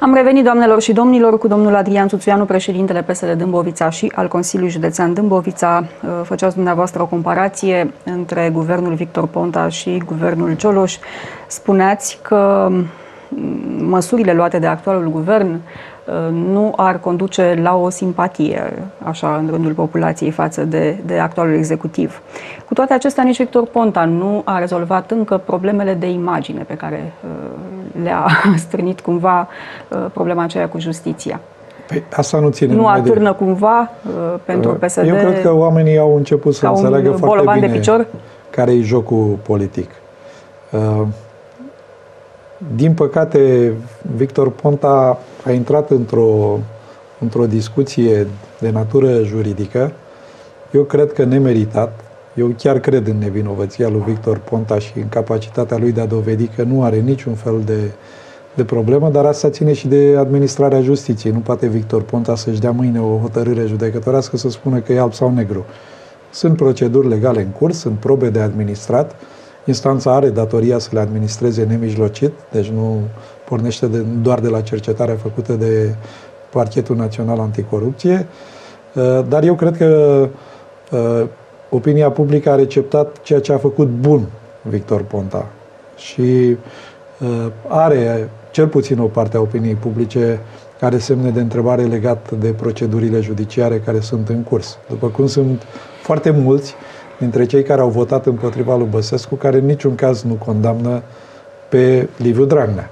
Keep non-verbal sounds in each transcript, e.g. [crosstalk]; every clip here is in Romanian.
Am revenit, doamnelor și domnilor, cu domnul Adrian Tuțuianu, președintele PSD Dâmbovița și al Consiliului Județean Dâmbovița. Uh, făceați dumneavoastră o comparație între guvernul Victor Ponta și guvernul Cioloș. Spuneați că mm, măsurile luate de actualul guvern Uh, nu ar conduce la o simpatie, așa, în rândul populației față de, de actualul executiv. Cu toate acestea, nici Victor Ponta nu a rezolvat încă problemele de imagine pe care uh, le-a [laughs] strânit cumva uh, problema aceea cu justiția. Păi asta nu ține Nu atârnă de... cumva uh, pentru PSD? Eu cred că oamenii au început să înțeleagă foarte bine de picior? care e jocul politic. Uh, din păcate, Victor Ponta a intrat într-o, într-o discuție de natură juridică, eu cred că nemeritat, eu chiar cred în nevinovăția lui Victor Ponta și în capacitatea lui de a dovedi că nu are niciun fel de, de problemă, dar asta ține și de administrarea justiției. Nu poate Victor Ponta să-și dea mâine o hotărâre judecătorească să spună că e alb sau negru. Sunt proceduri legale în curs, sunt probe de administrat, Instanța are datoria să le administreze nemijlocit, deci nu pornește de, doar de la cercetarea făcută de Parchetul Național Anticorupție, uh, dar eu cred că uh, opinia publică a receptat ceea ce a făcut bun Victor Ponta și uh, are cel puțin o parte a opiniei publice care semne de întrebare legat de procedurile judiciare care sunt în curs. După cum sunt foarte mulți dintre cei care au votat împotriva lui Băsescu, care în niciun caz nu condamnă pe Liviu Dragnea.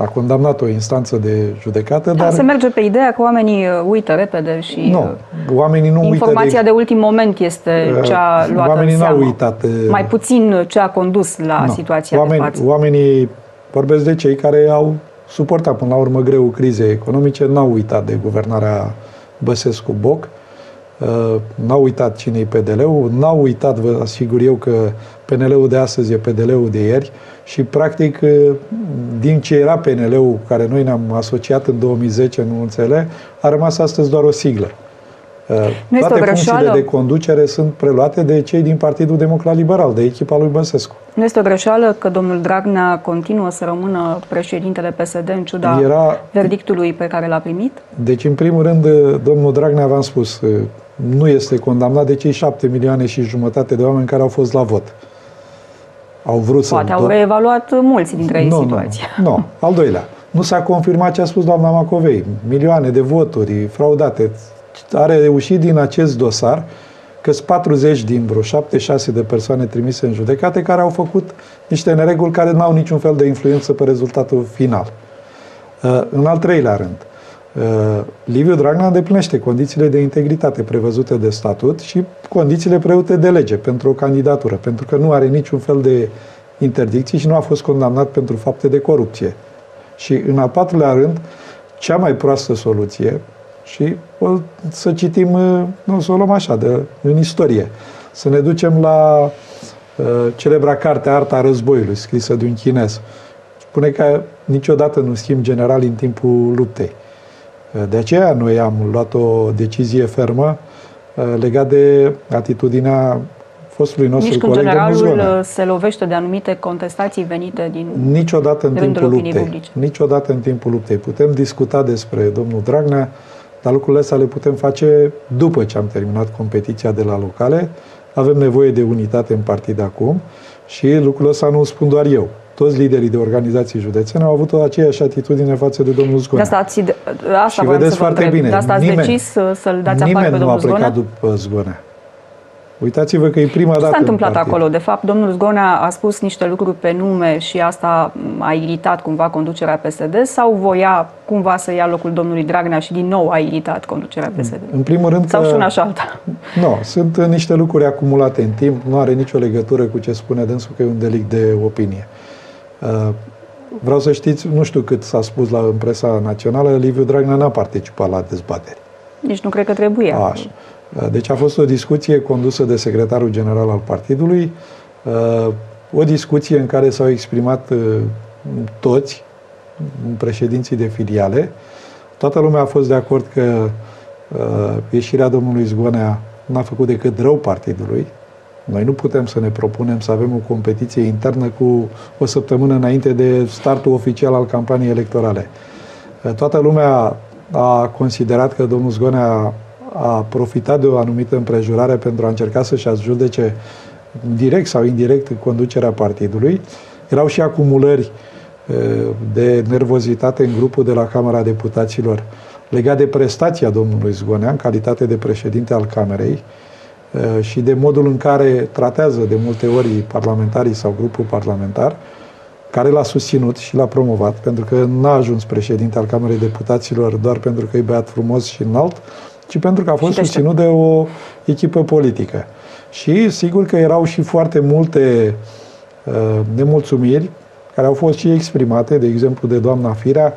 A condamnat o instanță de judecată, da, dar... Se merge pe ideea că oamenii uh, uită repede și nu, uh, oamenii nu informația uită de... de ultim moment este uh, cea luată Oamenii nu au uitat. Mai puțin ce a condus la nu. situația Oameni, de față. Oamenii, vorbesc de cei care au suportat până la urmă greu crizei economice, n-au uitat de guvernarea Băsescu-Boc, Uh, n-au uitat cine-i PDL-ul, n-au uitat, vă asigur eu, că PNL-ul de astăzi e PDL-ul de ieri și, practic, uh, din ce era PNL-ul, care noi ne-am asociat în 2010 în mulțele, a rămas astăzi doar o siglă. Uh, nu Toate funcțiile de conducere sunt preluate de cei din Partidul Democrat Liberal, de echipa lui Băsescu. Nu este o greșeală că domnul Dragnea continuă să rămână președintele PSD în ciuda Era... verdictului pe care l-a primit? Deci, în primul rând, domnul Dragnea, v-am spus, nu este condamnat de cei șapte milioane și jumătate de oameni care au fost la vot. Au vrut Poate să... au reevaluat mulți dintre ei nu, situația. Nu, nu. Al doilea. Nu s-a confirmat ce a spus doamna Macovei. Milioane de voturi fraudate. Are reușit din acest dosar că sunt 40 din vreo 7-6 de persoane trimise în judecate care au făcut niște nereguli care nu au niciun fel de influență pe rezultatul final. Uh, în al treilea rând, Uh, Liviu Dragnea îndeplinește condițiile de integritate prevăzute de statut și condițiile prevăzute de lege pentru o candidatură, pentru că nu are niciun fel de interdicții și nu a fost condamnat pentru fapte de corupție. Și în al patrulea rând, cea mai proastă soluție, și o, să citim, uh, nu să o luăm așa, de, în istorie, să ne ducem la uh, celebra carte Arta războiului, scrisă de un chinez. Spune că niciodată nu schimb general în timpul luptei. De aceea noi am luat o decizie fermă uh, legat de atitudinea fostului nostru Nici coleg, generalul uh, se lovește de anumite contestații venite din Niciodată în timpul luptei. Publice. Niciodată în timpul luptei. Putem discuta despre domnul Dragnea, dar lucrurile astea le putem face după ce am terminat competiția de la locale. Avem nevoie de unitate în partid acum și lucrul ăsta nu spun doar eu toți liderii de organizații județene au avut o aceeași atitudine față de domnul Zgonea. De asta, ați, de, asta și vedeți foarte bine. De asta ați nimeni, decis să-l dați afară pe domnul Zgonea? Nimeni nu a plecat după Zgonea. Uitați-vă că e prima dată Ce s-a întâmplat acolo? De fapt, domnul Zgonea a spus niște lucruri pe nume și asta a iritat cumva conducerea PSD sau voia cumva să ia locul domnului Dragnea și din nou a iritat conducerea PSD? În primul rând Sau că... și una și alta? [laughs] Nu, sunt niște lucruri acumulate în timp, nu are nicio legătură cu ce spune dânsul că e un delict de opinie. Uh, vreau să știți, nu știu cât s-a spus la în presa națională, Liviu Dragnea n-a participat la dezbateri. Nici nu cred că trebuie. Așa. Uh, deci a fost o discuție condusă de secretarul general al partidului, uh, o discuție în care s-au exprimat toți președinții de filiale. Toată lumea a fost de acord că ieșirea domnului Zgonea n-a făcut decât rău partidului, noi nu putem să ne propunem să avem o competiție internă cu o săptămână înainte de startul oficial al campaniei electorale. Toată lumea a considerat că domnul Zgonea a profitat de o anumită împrejurare pentru a încerca să-și ajudece direct sau indirect conducerea partidului. Erau și acumulări de nervozitate în grupul de la Camera Deputaților legat de prestația domnului Zgonea în calitate de președinte al Camerei și de modul în care tratează de multe ori parlamentarii sau grupul parlamentar, care l-a susținut și l-a promovat, pentru că n-a ajuns președinte al Camerei Deputaților doar pentru că e băiat frumos și înalt, ci pentru că a fost susținut de o echipă politică. Și sigur că erau și foarte multe uh, nemulțumiri care au fost și exprimate, de exemplu de doamna Firea,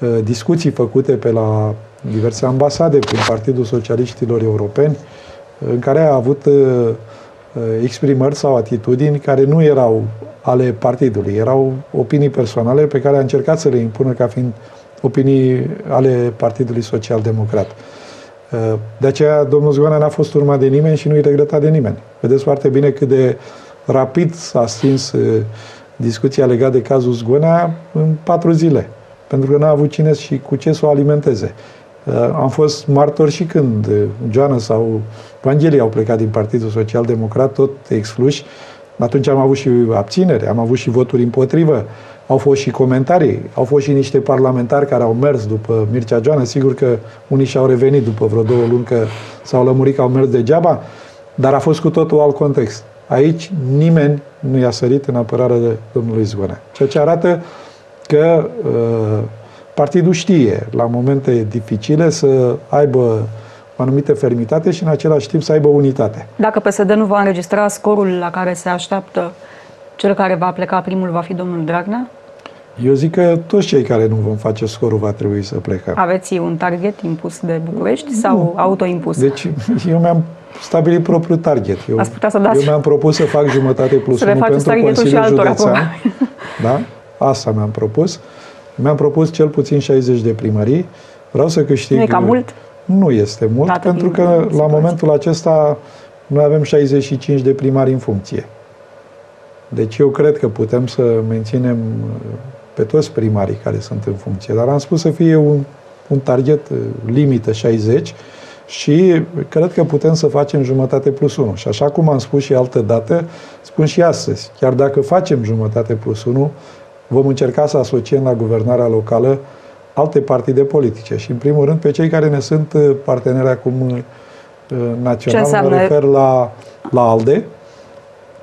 uh, discuții făcute pe la diverse ambasade prin Partidul Socialiștilor Europeni, uh, în care a avut uh, uh, exprimări sau atitudini care nu erau ale partidului, erau opinii personale pe care a încercat să le impună ca fiind opinii ale Partidului Social Democrat. Uh, de aceea, domnul Zgoana n-a fost urmat de nimeni și nu-i regretat de nimeni. Vedeți foarte bine cât de rapid s-a stins uh, discuția legată de cazul Zgoana în patru zile. Pentru că n-a avut cine și cu ce să o alimenteze. Uh, am fost martor și când Joana sau Evanghelie au plecat din Partidul Social Democrat, tot excluși. Atunci am avut și abținere, am avut și voturi împotrivă. Au fost și comentarii, au fost și niște parlamentari care au mers după Mircea Joană. Sigur că unii și-au revenit după vreo două luni că s-au lămurit că au mers degeaba, dar a fost cu totul alt context. Aici nimeni nu i-a sărit în apărarea de domnului Zgonea. Ceea ce arată că uh, partidul știe la momente dificile să aibă o anumită fermitate și în același timp să aibă unitate. Dacă PSD nu va înregistra scorul la care se așteaptă cel care va pleca primul va fi domnul Dragnea? Eu zic că toți cei care nu vom face scorul va trebui să plecăm. Aveți un target impus de București sau nu. autoimpus? Deci eu mi-am stabilit propriul target. Eu, Ați putea să dați... eu mi-am propus să fac jumătate plus 1 pentru Consiliul Județean. Da? Asta mi-am propus. Mi-am propus cel puțin 60 de primării. Vreau să câștig... Nu e cam mult? Nu este mult, Dată pentru că la momentul acesta noi avem 65 de primari în funcție. Deci eu cred că putem să menținem uh, pe toți primarii care sunt în funcție, dar am spus să fie un, un target uh, limită 60 și cred că putem să facem jumătate plus 1. Și așa cum am spus și altă dată, spun și astăzi, chiar dacă facem jumătate plus 1, vom încerca să asociem la guvernarea locală alte partide politice și, în primul rând, pe cei care ne sunt uh, parteneri acum național. Mă refer la, la ALDE,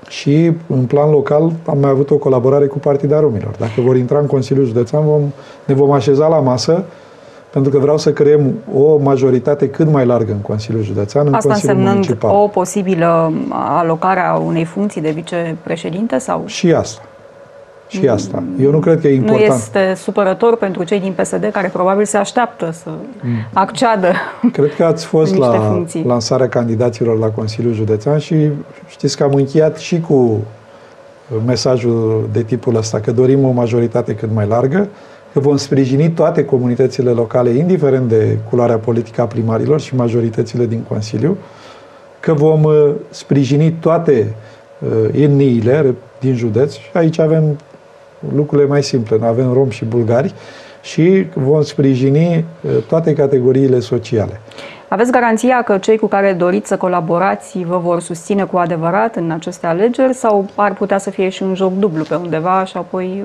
și în plan local am mai avut o colaborare cu Partida Romilor. Dacă vor intra în Consiliul Județean, vom, ne vom așeza la masă pentru că vreau să creăm o majoritate cât mai largă în Consiliul Județean, în Asta Consiliul însemnând Municipal. o posibilă alocare a unei funcții de vicepreședinte? sau? Și asta și asta. Eu nu cred că e important. Nu este supărător pentru cei din PSD care probabil se așteaptă să mm. acceadă Cred că ați fost la funcții. lansarea candidaților la Consiliul Județean și știți că am încheiat și cu mesajul de tipul ăsta, că dorim o majoritate cât mai largă, că vom sprijini toate comunitățile locale, indiferent de culoarea politică a primarilor și majoritățile din Consiliu, că vom uh, sprijini toate uh, etniile din județ și aici avem lucrurile mai simple. Noi avem romi și bulgari și vom sprijini uh, toate categoriile sociale. Aveți garanția că cei cu care doriți să colaborați vă vor susține cu adevărat în aceste alegeri sau ar putea să fie și un joc dublu pe undeva și apoi,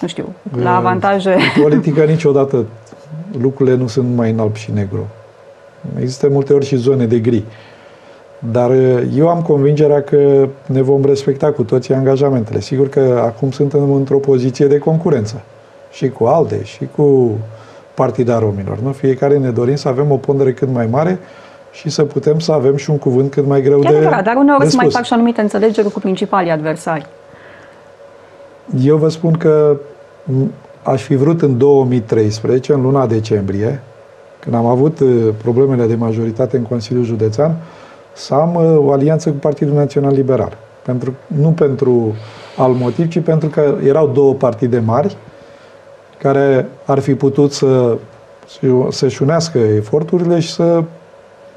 nu știu, la uh, avantaje? În politică niciodată lucrurile nu sunt mai în alb și negru. Există multe ori și zone de gri. Dar uh, eu am convingerea că ne vom respecta cu toții angajamentele. Sigur că acum suntem într-o poziție de concurență. Și cu ALDE, și cu Partida Romilor. Nu? Fiecare ne dorim să avem o pondere cât mai mare și să putem să avem și un cuvânt cât mai greu de adevărat, dar uneori să mai fac și anumite înțelegeri cu principalii adversari. Eu vă spun că aș fi vrut în 2013, în luna decembrie, când am avut uh, problemele de majoritate în Consiliul Județean, să am uh, o alianță cu Partidul Național Liberal. Pentru, nu pentru alt motiv, ci pentru că erau două partide mari care ar fi putut să, să-și unească eforturile și să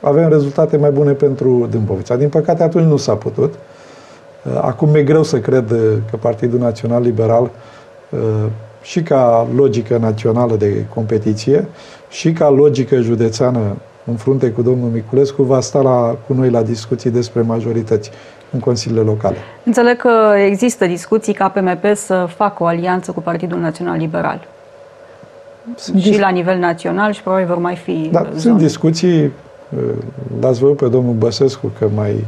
avem rezultate mai bune pentru Dâmbovița. Din păcate, atunci nu s-a putut. Uh, acum e greu să cred că Partidul Național Liberal uh, și ca logică națională de competiție și ca logică județeană în frunte cu domnul Miculescu, va sta la, cu noi la discuții despre majorități în consiliile locale. Înțeleg că există discuții ca PMP să facă o alianță cu Partidul Național Liberal. Sunt și la nivel național și probabil vor mai fi Da, zone. sunt discuții. L-ați văzut pe domnul Băsescu că mai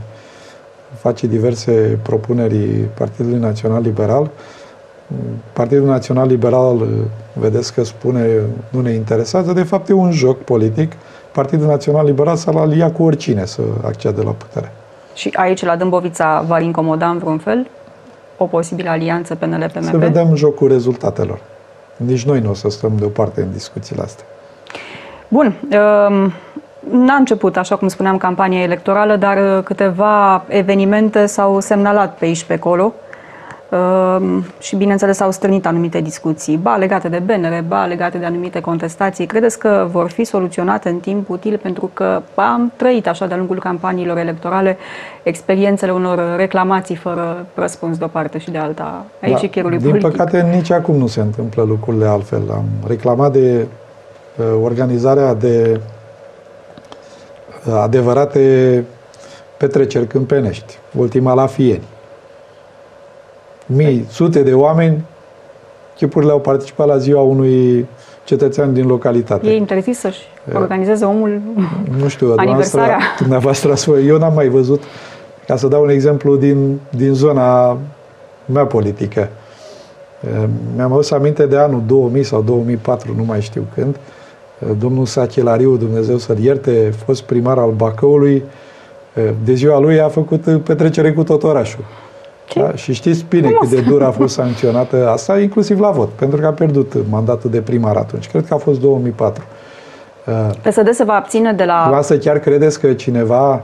face diverse propuneri Partidului Național Liberal. Partidul Național Liberal, vedeți că spune, nu ne interesează, de fapt e un joc politic. Partidul Național Liberal s-a aliat cu oricine să accede la putere. Și aici, la Dâmbovița, v-ar incomoda în vreun fel o posibilă alianță PNL-PMP? Să vedem jocul rezultatelor. Nici noi nu o să stăm deoparte în discuțiile astea. Bun. Um, n-a început, așa cum spuneam, campania electorală, dar câteva evenimente s-au semnalat pe aici pe acolo Ehm, și, bineînțeles, au strânit anumite discuții, ba legate de benere, ba legate de anumite contestații. Credeți că vor fi soluționate în timp util? Pentru că am trăit așa de-a lungul campaniilor electorale experiențele unor reclamații fără răspuns de o parte și de alta. Aici da, e din politic. Din păcate, nici acum nu se întâmplă lucrurile altfel. Am reclamat de uh, organizarea de uh, adevărate petreceri câmpenești, ultima la Fieni mii, sute de oameni, chipurile au participat la ziua unui cetățean din localitate. E interzis să-și organizeze omul Nu știu, aniversarea. dumneavoastră, eu n-am mai văzut, ca să dau un exemplu din, din zona mea politică. Mi-am adus aminte de anul 2000 sau 2004, nu mai știu când, domnul Sachelariu, Dumnezeu să-l ierte, fost primar al Bacăului, de ziua lui a făcut petrecere cu tot orașul. Da? Și știți bine cât de dur a fost sancționată asta, inclusiv la vot, pentru că a pierdut mandatul de primar atunci. Cred că a fost 2004. PSD se va abține de la... Asta chiar credeți că cineva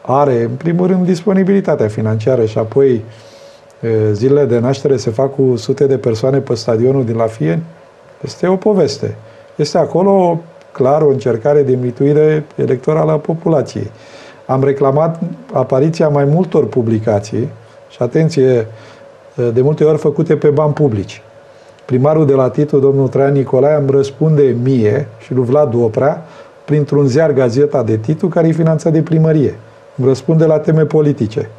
are, în primul rând, disponibilitatea financiară și apoi zilele de naștere se fac cu sute de persoane pe stadionul din la Fieni? Este o poveste. Este acolo, clar, o încercare de mituire electorală a populației. Am reclamat apariția mai multor publicații și atenție, de multe ori făcute pe bani publici. Primarul de la Titu, domnul Traian Nicolae, îmi răspunde mie și lui Vlad Oprea printr-un ziar Gazeta de Titu care e finanțat de primărie. Îmi răspunde la teme politice.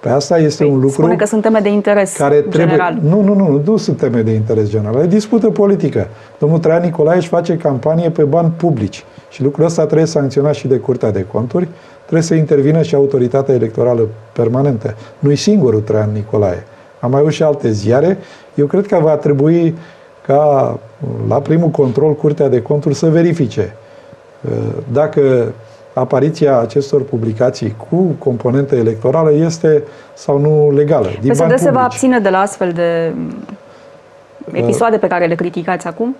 Pe asta este păi, un lucru... Spune că sunt teme de interes care trebuie, general. Nu, nu, nu, nu sunt teme de interes general. E dispută politică. Domnul Traian Nicolae își face campanie pe bani publici. Și lucrul ăsta trebuie sancționat și de Curtea de Conturi trebuie să intervină și autoritatea electorală permanentă. Nu-i singurul Traian Nicolae. Am mai avut și alte ziare. Eu cred că va trebui ca la primul control Curtea de Conturi să verifice uh, dacă apariția acestor publicații cu componentă electorală este sau nu legală. Din PSD se va abține de la astfel de episoade pe care le criticați acum?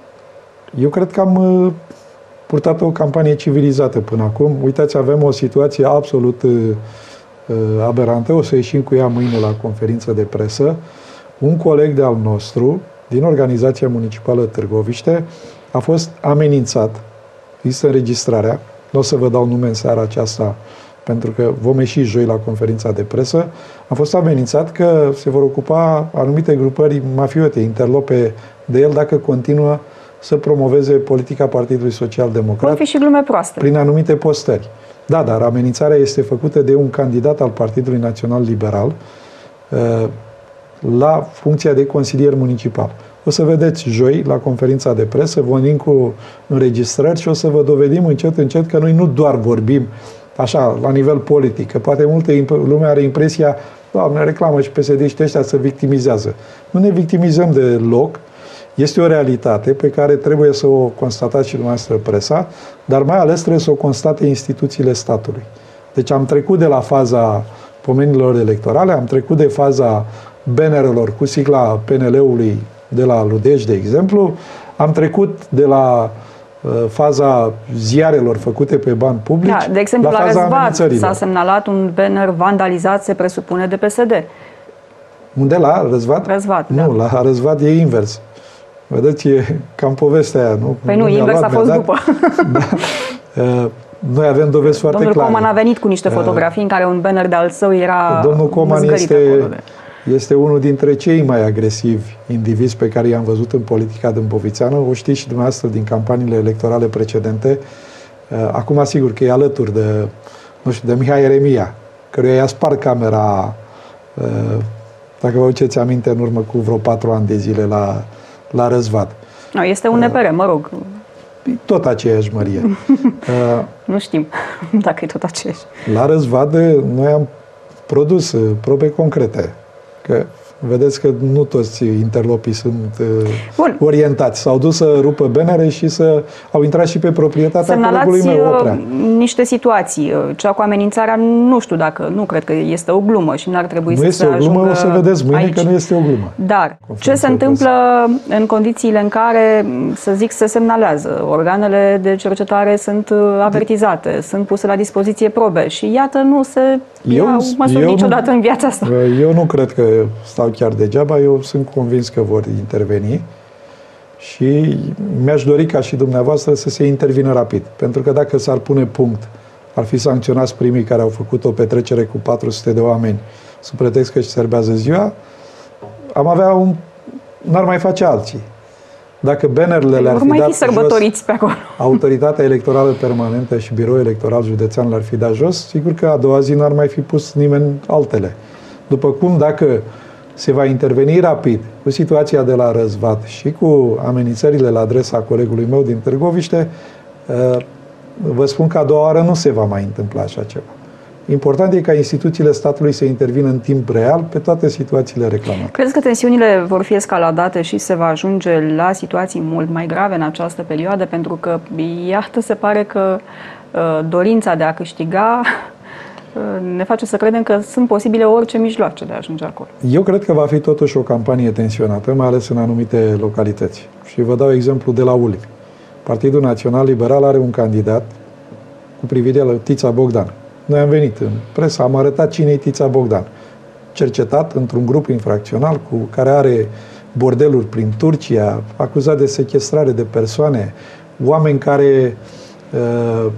Eu cred că am uh, purtat o campanie civilizată până acum. Uitați, avem o situație absolut uh, uh, aberantă, o să ieșim cu ea mâine la conferință de presă. Un coleg de-al nostru, din Organizația Municipală Târgoviște, a fost amenințat, există înregistrarea, nu o să vă dau nume în seara aceasta, pentru că vom ieși joi la conferința de presă, a fost amenințat că se vor ocupa anumite grupări mafiote, interlope de el dacă continuă să promoveze politica Partidului Social Democrat. Pot fi și glume proaste. Prin anumite postări. Da, dar amenințarea este făcută de un candidat al Partidului Național Liberal uh, la funcția de consilier municipal. O să vedeți joi la conferința de presă, venim cu înregistrări și o să vă dovedim încet, încet că noi nu doar vorbim așa, la nivel politic, că poate multe lume are impresia, doamne, reclamă și psd și ăștia să victimizează. Nu ne victimizăm deloc, este o realitate pe care trebuie să o constatați și dumneavoastră presa, dar mai ales trebuie să o constate instituțiile statului. Deci am trecut de la faza pomenilor electorale, am trecut de faza benerelor cu sigla PNL-ului de la Ludeș, de exemplu, am trecut de la uh, faza ziarelor făcute pe bani publici da, de exemplu, la, la Răzvat s-a semnalat un banner vandalizat, se presupune, de PSD. Unde? La Răzvat? Răzvat, Nu, da. la Răzvat e invers. Vedeți, e cam povestea aia, nu? Păi nu, invers a fost după. Da. Uh, [laughs] noi avem dovezi foarte Domnul clare. Coman a venit cu niște uh, fotografii în care un banner de al său era Domnul Coman este, este unul dintre cei mai agresivi indivizi pe care i-am văzut în politica dâmbovițeană. O știți și dumneavoastră din campaniile electorale precedente. Uh, acum, sigur că e alături de, nu știu, de Mihai Eremia, căruia i-a spart camera, uh, dacă vă uceți aminte, în urmă cu vreo patru ani de zile la, la răzvat. No, este un nepere, mă rog. Tot aceeași mărie. [laughs] nu știm [laughs] dacă e tot aceeași. La răzvad, noi am produs probe concrete că vedeți că nu toți interlopii sunt uh, Bun. orientați. S-au dus să rupă benere și să au intrat și pe proprietatea Semnalați colegului meu Oprea. Uh, niște situații. Uh, cea cu amenințarea, nu știu dacă, nu cred că este o glumă și nu ar trebui nu să este se o glumă, o să vedeți mâine aici. că nu este o glumă. Dar ce se întâmplă în condițiile în care, să zic, se semnalează? Organele de cercetare sunt avertizate, sunt puse la dispoziție probe și iată, nu se eu, iau măsuri eu niciodată nu, în viața asta. Eu nu cred că stau chiar degeaba, eu sunt convins că vor interveni și mi-aș dori ca și dumneavoastră să se intervină rapid. Pentru că dacă s-ar pune punct, ar fi sancționați primii care au făcut o petrecere cu 400 de oameni sub pretext că își serbează ziua, am avea un... n-ar mai face alții. Dacă bannerele le-ar fi dat fi sărbătoriți jos, pe acolo. autoritatea electorală permanentă și biroul electoral județean le-ar fi dat jos, sigur că a doua zi n-ar mai fi pus nimeni altele. După cum dacă se va interveni rapid cu situația de la Răzvat și cu amenințările la adresa colegului meu din Târgoviște, uh, vă spun că a doua oară nu se va mai întâmpla așa ceva. Important e ca instituțiile statului să intervină în timp real pe toate situațiile reclamate. Crezi că tensiunile vor fi escaladate și se va ajunge la situații mult mai grave în această perioadă? Pentru că, iată, se pare că uh, dorința de a câștiga ne face să credem că sunt posibile orice mijloace de a ajunge acolo. Eu cred că va fi totuși o campanie tensionată, mai ales în anumite localități. Și vă dau exemplu de la Uli. Partidul Național Liberal are un candidat cu privire la Tița Bogdan. Noi am venit în presă, am arătat cine e Tița Bogdan. Cercetat într-un grup infracțional cu care are bordeluri prin Turcia, acuzat de sequestrare de persoane, oameni care uh,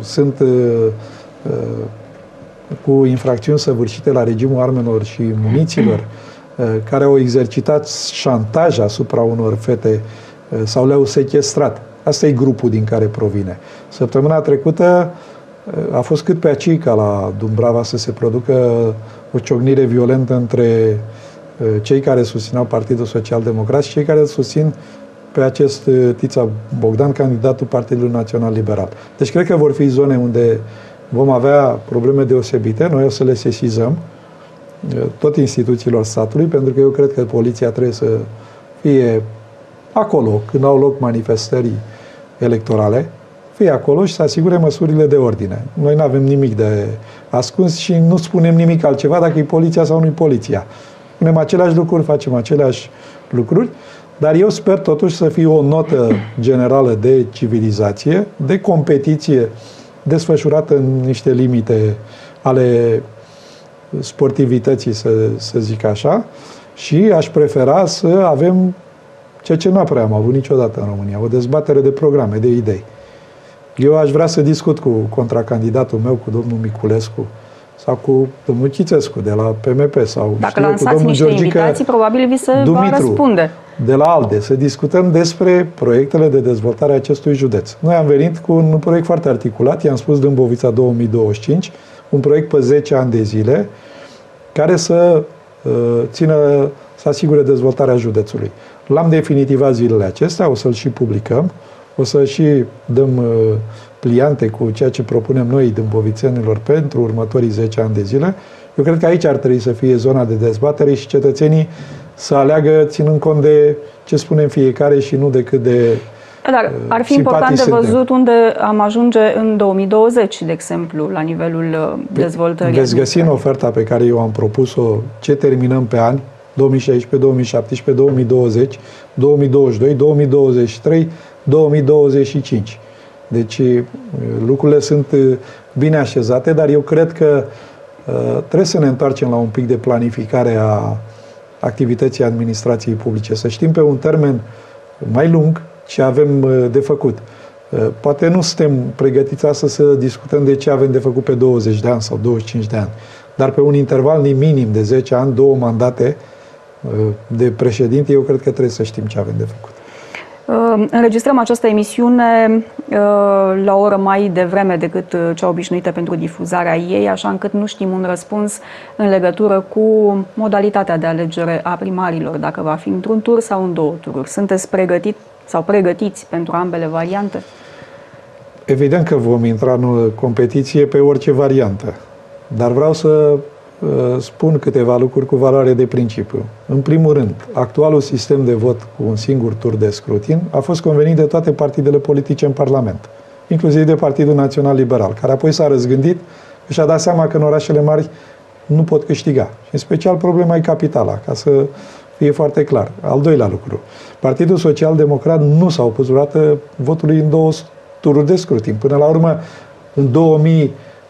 sunt uh, uh, cu infracțiuni săvârșite la regimul armelor și muniților, uh, [clears throat] care au exercitat șantaj asupra unor fete uh, sau le-au sequestrat. Asta e grupul din care provine. Săptămâna trecută uh, a fost cât pe aici ca la Dumbrava să se producă o ciocnire violentă între cei care susțineau Partidul Social Democrat și cei care susțin pe acest Tița Bogdan, candidatul Partidului Național Liberal. Deci cred că vor fi zone unde vom avea probleme deosebite, noi o să le sesizăm tot instituțiilor statului, pentru că eu cred că poliția trebuie să fie acolo când au loc manifestări electorale, fie acolo și să asigure măsurile de ordine. Noi nu avem nimic de ascuns și nu spunem nimic altceva dacă e poliția sau nu e poliția. Spunem aceleași lucruri, facem aceleași lucruri, dar eu sper totuși să fie o notă generală de civilizație, de competiție desfășurată în niște limite ale sportivității, să, să zic așa, și aș prefera să avem ceea ce nu prea am avut niciodată în România, o dezbatere de programe, de idei. Eu aș vrea să discut cu contracandidatul meu, cu domnul Miculescu, sau cu domnul Chițescu de la PMP sau Dacă știu, lansați cu domnul niște Georgica invitații, probabil vi se Dumitru, va răspunde. De la ALDE, să discutăm despre proiectele de dezvoltare a acestui județ. Noi am venit cu un proiect foarte articulat, i-am spus Dâmbovița 2025, un proiect pe 10 ani de zile, care să uh, țină, să asigure dezvoltarea județului. L-am definitivat zilele acestea, o să-l și publicăm, o să și dăm uh, pliante cu ceea ce propunem noi dâmbovițenilor pentru următorii 10 ani de zile. Eu cred că aici ar trebui să fie zona de dezbatere și cetățenii să aleagă ținând cont de ce spunem fiecare și nu decât de dar uh, ar fi important de văzut suntem. unde am ajunge în 2020, de exemplu, la nivelul uh, dezvoltării. Veți găsi în oferta pe care eu am propus-o ce terminăm pe ani, 2016, 2017, 2020, 2022, 2023, 2025. Deci lucrurile sunt bine așezate, dar eu cred că trebuie să ne întoarcem la un pic de planificare a activității administrației publice, să știm pe un termen mai lung ce avem de făcut. Poate nu suntem pregătiți astăzi să discutăm de ce avem de făcut pe 20 de ani sau 25 de ani, Dar pe un interval minim de 10 ani, două mandate uh, de președinte, eu cred că trebuie să știm ce avem de făcut. Uh, înregistrăm această emisiune uh, la o oră mai devreme decât cea obișnuită pentru difuzarea ei, așa încât nu știm un răspuns în legătură cu modalitatea de alegere a primarilor, dacă va fi într-un tur sau în două tururi. Sunteți pregătit sau pregătiți pentru ambele variante? Evident că vom intra în competiție pe orice variantă, dar vreau să uh, spun câteva lucruri cu valoare de principiu. În primul rând, actualul sistem de vot cu un singur tur de scrutin a fost convenit de toate partidele politice în Parlament, inclusiv de Partidul Național Liberal, care apoi s-a răzgândit și a dat seama că în orașele mari nu pot câștiga. Și în special problema e capitala, ca să fie foarte clar. Al doilea lucru. Partidul Social Democrat nu s-a opus vreodată votului în două tururi de scrutin. Până la urmă, în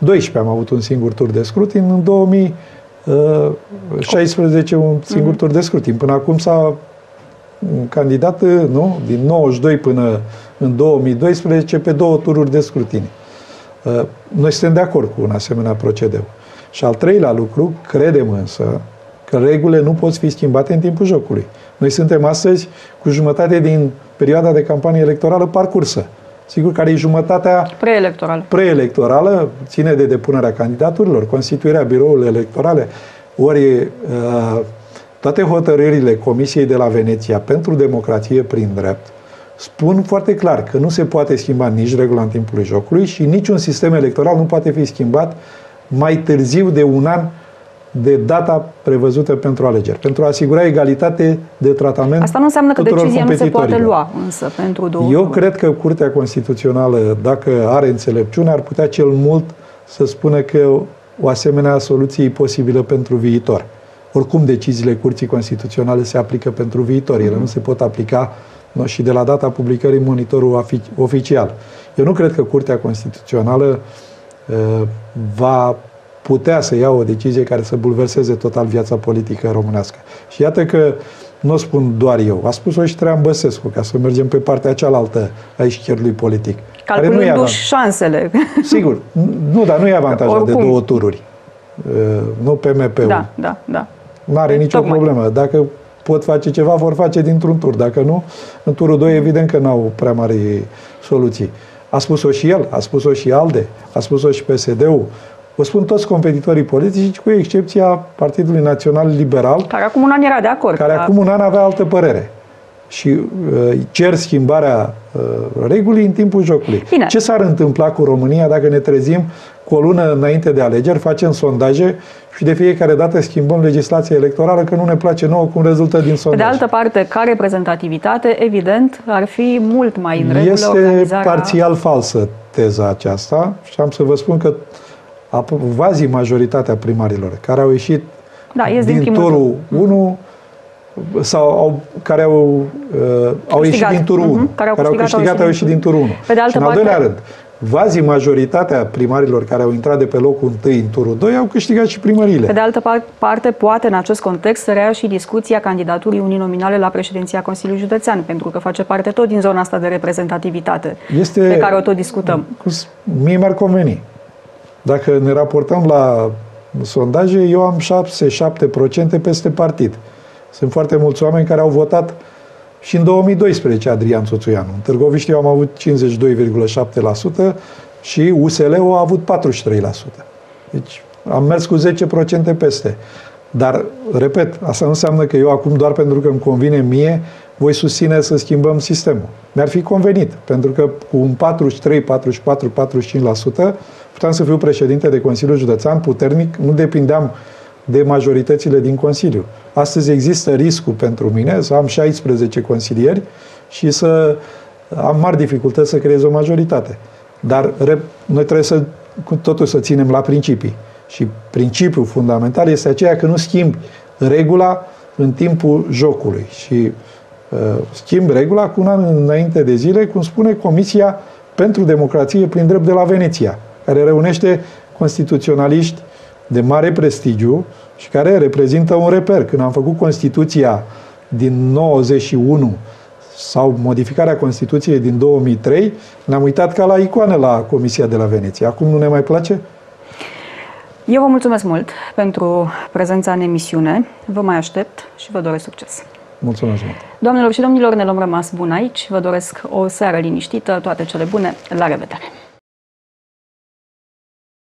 2012 am avut un singur tur de scrutin, în 2016 un singur mhm. tur de scrutin. Până acum s-a candidat, nu? Din 92 până în 2012 pe două tururi de scrutin. Uh, noi suntem de acord cu un asemenea procedeu. Și al treilea lucru, credem însă că regulile nu pot fi schimbate în timpul jocului. Noi suntem astăzi cu jumătate din perioada de campanie electorală parcursă. Sigur, care e jumătatea preelectorală. preelectorală, ține de depunerea candidaturilor, constituirea birourilor electorale, ori uh, toate hotărârile Comisiei de la Veneția pentru democrație prin drept spun foarte clar că nu se poate schimba nici regula în timpul jocului și niciun sistem electoral nu poate fi schimbat mai târziu de un an de data prevăzută pentru alegeri, pentru a asigura egalitate de tratament Asta nu înseamnă că decizia nu se poate lua, însă, pentru două Eu cred că Curtea Constituțională, dacă are înțelepciune, ar putea cel mult să spună că o asemenea soluție e posibilă pentru viitor. Oricum, deciziile Curții Constituționale se aplică pentru viitor. Ele mm-hmm. nu se pot aplica no, și de la data publicării monitorul oficial. Eu nu cred că Curtea Constituțională uh, va putea să ia o decizie care să bulverseze total viața politică românească. Și iată că nu o spun doar eu, a spus-o și Traian Băsescu, ca să mergem pe partea cealaltă a ișcherului politic. Calculându-și șansele. [laughs] Sigur, nu, dar nu e avantajul de două tururi. Uh, nu PMP-ul. Da, da, da. Nu are nicio Tocmai. problemă. Dacă pot face ceva, vor face dintr-un tur. Dacă nu, în turul 2 evident că n-au prea mari soluții. A spus-o și el, a spus-o și ALDE, a spus-o și PSD-ul, Vă spun toți competitorii politici, cu excepția Partidului Național Liberal. Care acum un an era de acord. Care acum un an avea altă părere. Și uh, cer schimbarea uh, regulii în timpul jocului. Bine. Ce s-ar întâmpla cu România dacă ne trezim cu o lună înainte de alegeri, facem sondaje și de fiecare dată schimbăm legislația electorală că nu ne place nouă cum rezultă din sondaj. Pe de altă parte, ca reprezentativitate, evident, ar fi mult mai în regulă Este organizarea... parțial falsă teza aceasta și am să vă spun că vazii majoritatea primarilor care au ieșit da, din, din turul 1 sau au, care au, uh, au ieșit din turul 1, uh-huh. care au care câștigat, au, câștigat au ieșit din turul 1. Pe de altă și în al doilea rând, vazii majoritatea primarilor care au intrat de pe locul 1 în turul 2 au câștigat și primările. Pe de altă parte, poate în acest context să rea și discuția candidaturii uninominale la președinția Consiliului Județean, pentru că face parte tot din zona asta de reprezentativitate este, pe care o tot discutăm. Mie mi-ar conveni. Dacă ne raportăm la sondaje, eu am 6-7% peste partid. Sunt foarte mulți oameni care au votat și în 2012 Adrian Soțuianu. În Târgoviște eu am avut 52,7% și USL-ul a avut 43%. Deci am mers cu 10% peste. Dar, repet, asta nu înseamnă că eu acum, doar pentru că îmi convine mie, voi susține să schimbăm sistemul. Mi-ar fi convenit, pentru că cu un 43, 44, 45% puteam să fiu președinte de Consiliul Județean puternic, nu depindeam de majoritățile din Consiliu. Astăzi există riscul pentru mine să am 16 consilieri și să am mari dificultăți să creez o majoritate. Dar noi trebuie să totuși să ținem la principii. Și principiul fundamental este aceea că nu schimbi regula în timpul jocului. Și uh, schimb regula cu un an înainte de zile, cum spune Comisia pentru Democrație prin drept de la Veneția care reunește constituționaliști de mare prestigiu și care reprezintă un reper. Când am făcut Constituția din 91 sau modificarea Constituției din 2003, ne-am uitat ca la icoană la Comisia de la Veneția. Acum nu ne mai place? Eu vă mulțumesc mult pentru prezența în emisiune. Vă mai aștept și vă doresc succes. Mulțumesc mult. Doamnelor și domnilor, ne luăm rămas bun aici. Vă doresc o seară liniștită, toate cele bune. La revedere!